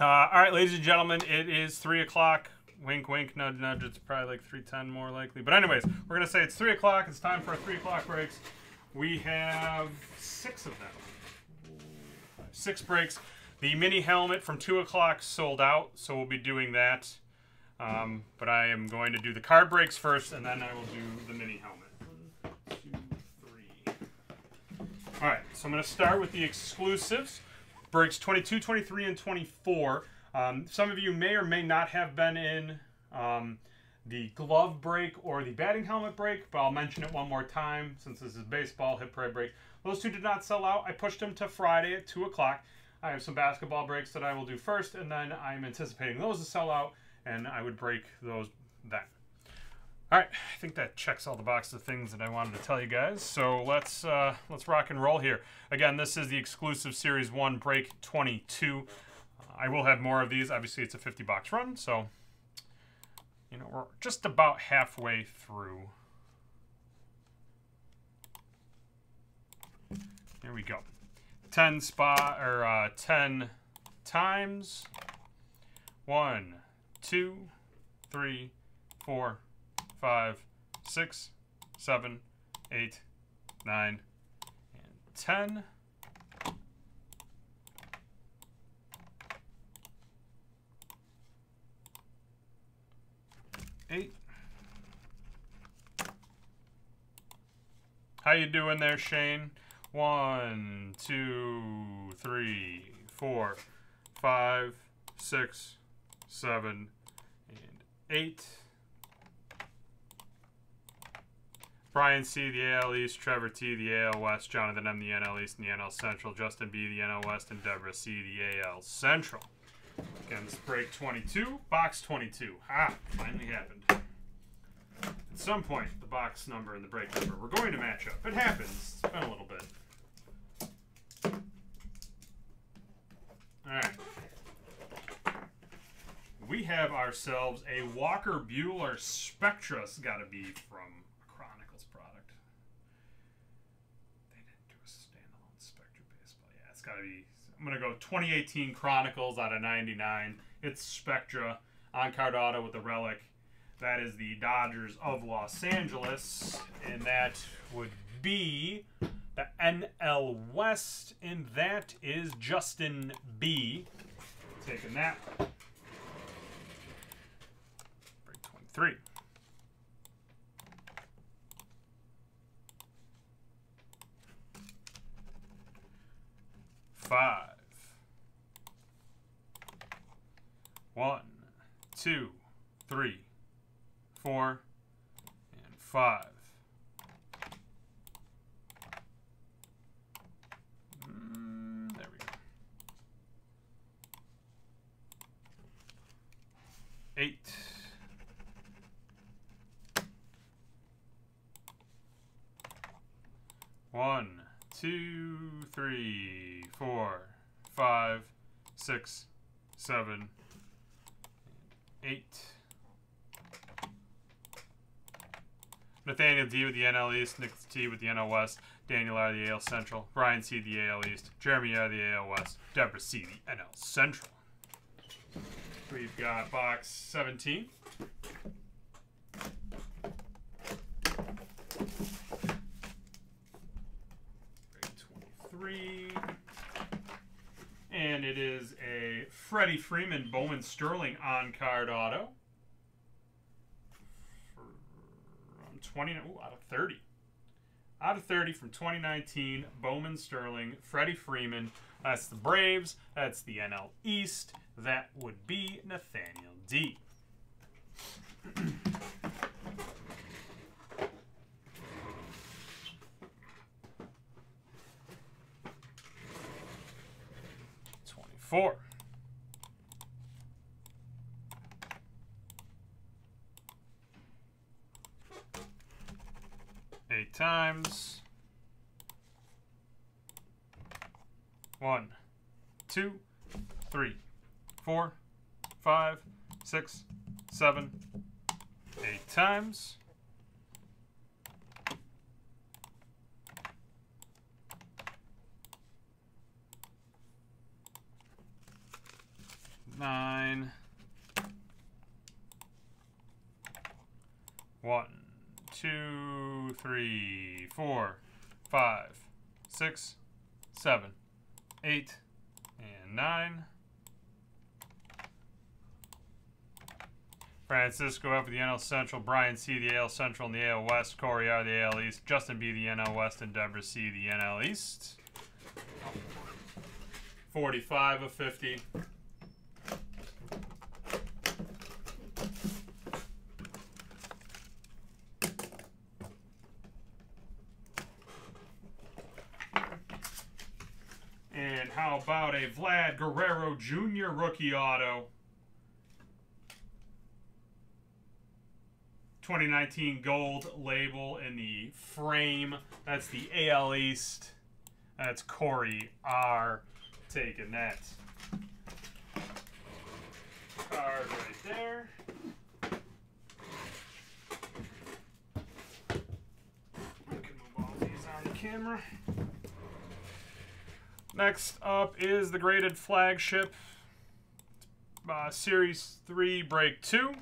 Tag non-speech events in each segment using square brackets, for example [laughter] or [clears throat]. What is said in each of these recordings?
Uh, all right, ladies and gentlemen, it is three o'clock. Wink, wink, nudge, nudge. It's probably like three ten more likely. But anyways, we're gonna say it's three o'clock. It's time for our three o'clock breaks. We have six of them. Six breaks. The mini helmet from two o'clock sold out, so we'll be doing that. Um, but I am going to do the card breaks first, and then I will do the mini helmet. One, two, three. All right, so I'm going to start with the exclusives. Breaks 22, 23, and 24. Um, some of you may or may not have been in um, the glove break or the batting helmet break, but I'll mention it one more time since this is baseball hit parade break. Those two did not sell out. I pushed them to Friday at 2 o'clock. I have some basketball breaks that I will do first, and then I'm anticipating those to sell out and I would break those then. All right, I think that checks all the boxes of things that I wanted to tell you guys. So let's uh, let's rock and roll here. Again, this is the exclusive Series One Break 22. Uh, I will have more of these. Obviously, it's a 50 box run, so you know we're just about halfway through. Here we go. 10 spot or uh, 10 times. One, two, three, four, five, six, seven, eight, nine, and ten. Eight. How you doing there, Shane? One, two, three, four, five, six, seven, eight. Brian C, the AL East, Trevor T, the AL West, Jonathan M, the NL East and the NL Central, Justin B, the NL West, and Deborah C, the AL Central. Again, this break 22, box 22. Ah, finally happened. At some point, the box number and the break number we're going to match up. It happens. It's been a little bit. All right we have ourselves a Walker Buehler Spectra. It's got to be from a Chronicles product. They didn't do a standalone Spectra baseball. Yeah, it's got to be. I'm going to go 2018 Chronicles out of 99. It's Spectra on card auto with the relic. That is the Dodgers of Los Angeles. And that would be the NL West. And that is Justin B. Taking that three. Five. One, two, three, four, and five. Mm, there we go. Eight. One, two, three, four, five, six, seven, eight. Nathaniel D with the NL East, Nick T with the NL West, Daniel R the AL Central, Brian C the AL East, Jeremy R the AL West, Deborah C the NL Central. We've got box 17. three. And it is a Freddie Freeman Bowman Sterling on card auto. From um, 20 ooh, out of 30. Out of 30 from 2019, Bowman Sterling, Freddie Freeman. That's the Braves. That's the NL East. That would be Nathaniel D. [clears throat] 4. Times. One, two, three, four, five, six, seven, eight times. nine. One, two, three, four, five, six, seven, eight, and nine. Francisco F. with the NL Central, Brian C. the AL Central and the AL West, Corey R. the AL East, Justin B. the NL West, and Deborah C. the NL East. 45 of 50. And how about a Vlad Guerrero Jr. rookie auto? 2019 gold label in the frame. That's the AL East. That's Corey R. taking that card right there. I can move all these on the camera. Next up is the graded flagship uh, Series 3 Break 2.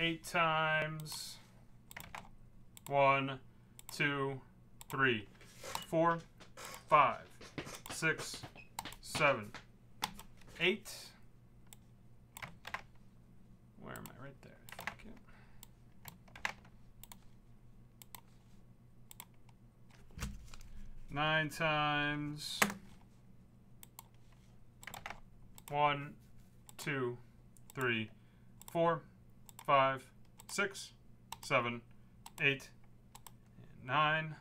eight times. One, two, three, four, five, six, seven, eight. Where am I? Right there. Nine times. One, two, three, four, five, six, seven, eight, nine.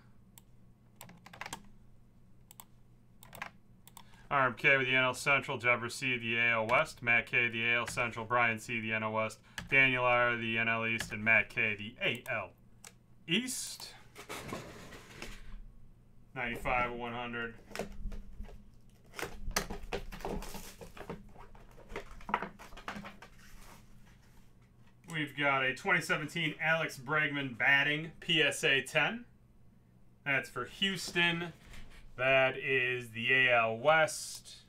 RMK with the NL Central, Deborah C, the AL West, Matt K, the AL Central, Brian C, the NL West, Daniel R, the NL East, and Matt K, the AL East. 95 100. We've got a 2017 Alex Bregman batting PSA 10. That's for Houston. That is the AL West.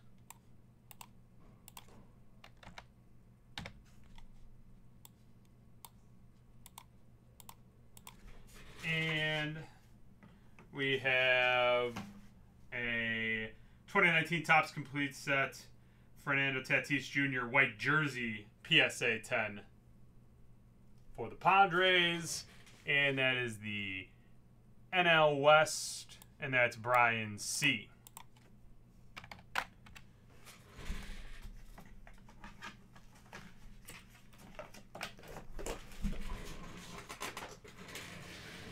And we have a 2019 Topps Complete Set Fernando Tatis Jr. white jersey PSA 10 for the Padres, and that is the NL West, and that's Brian C.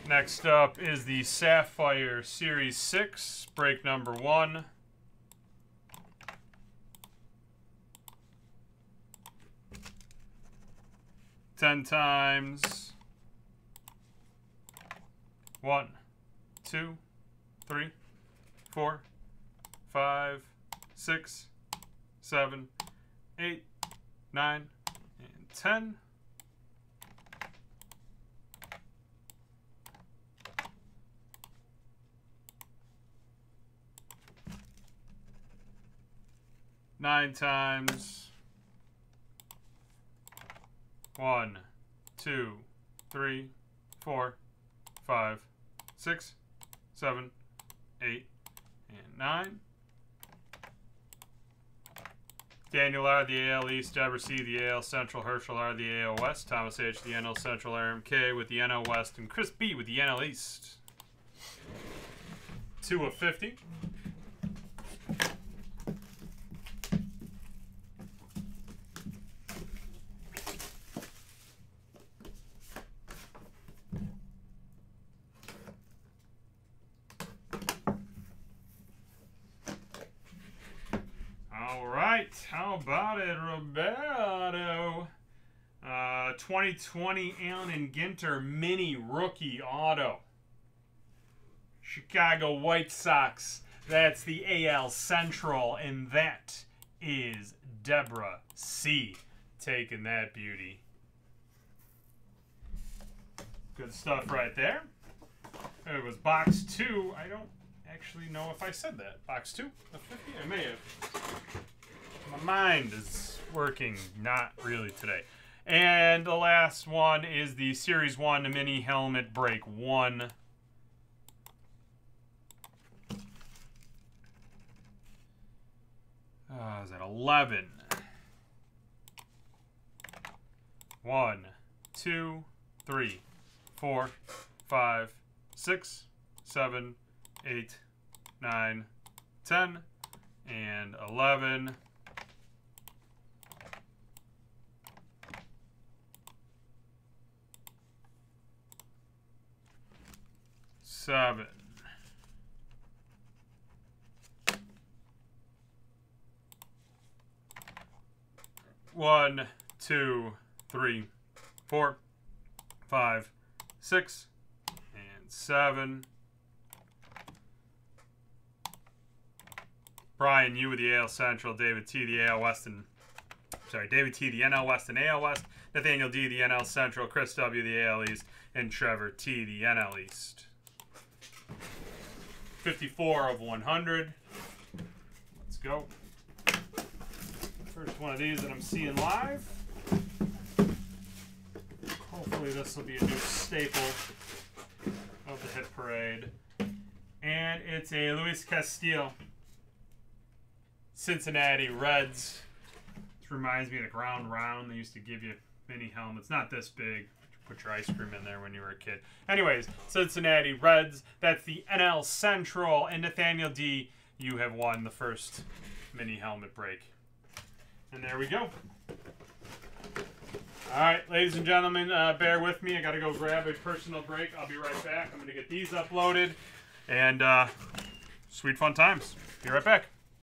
Next up is the Sapphire Series 6, break number 1. Ten times. One, two, three, four, five, six, seven, eight, nine, and ten. Nine times. One, two, three, four, five, six, seven, eight, and nine. Daniel R, the AL East, Deborah C, the AL Central, Herschel R, the AL West, Thomas H, the NL Central, RMK with the NL West, and Chris B with the NL East. Two of 50. All right, how about it, Roberto? Uh, 2020 Allen Ginter mini rookie auto. Chicago White Sox. That's the AL Central, and that is Deborah C. Taking that beauty. Good stuff right there. It was box two. I don't actually know if I said that. Box two of 50? I may have. My mind is working not really today. And the last one is the Series 1 Mini Helmet Break 1. Uh, is that 11? One, two, three, four, five, six, seven, eight, nine, ten, and eleven. Seven. One, two, three, four, five, six, and seven. Brian, you with the AL Central, David T, the AL West, and sorry, David T, the NL West and AL West, Nathaniel D, the NL Central, Chris W, the AL East, and Trevor T, the NL East. 54 of 100. Let's go. First one of these that I'm seeing live. Hopefully this will be a new staple of the hit parade. And it's a Luis Castillo Cincinnati Reds. This reminds me of the ground round. They used to give you mini helmets. Not this big. Put your ice cream in there when you were a kid. Anyways, Cincinnati Reds. That's the NL Central. And Nathaniel D, you have won the first mini helmet break. And there we go. All right, ladies and gentlemen, uh, bear with me. I got to go grab a personal break. I'll be right back. I'm going to get these uploaded. And uh, sweet fun times. Be right back.